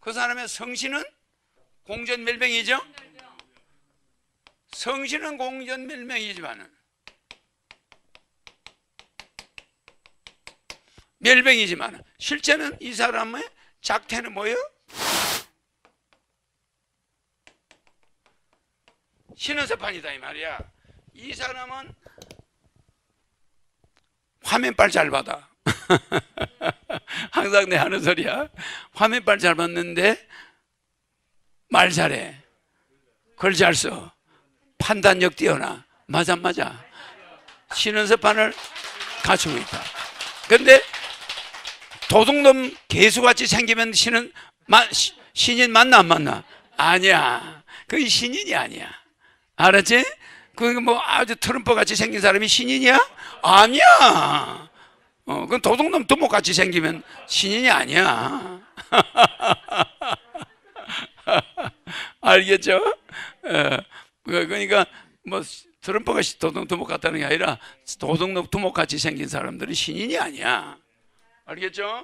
그 사람의 성신은 공전 멸명이죠. 성신은 공전 멸명이지만은 멸병이지만 실제는 이 사람의 작태는 뭐예요? 신은세판이다 이 말이야. 이 사람은 화면빨 잘 받아. 항상 내 하는 소리야. 화면빨 잘 받는데 말 잘해. 글 잘 써. 판단력 뛰어나. 맞아 맞아. 신은세판을 갖추고 있다. 근데 도둑놈 개수같이 생기면 신은 마, 시- 신인 맞나 안 맞나? 아니야. 그게 신인이 아니야. 알았지? 그게 뭐 아주 트럼프 같이 생긴 사람이 신인이야? 아니야. 어, 그건 도둑놈 두목 같이 생기면 신인이 아니야. 알겠죠? 어, 그- 그러니까 뭐 트럼프가 도둑 두목 같다는 게 아니라 도둑놈 두목 같이 생긴 사람들은 신인이 아니야. 알겠죠?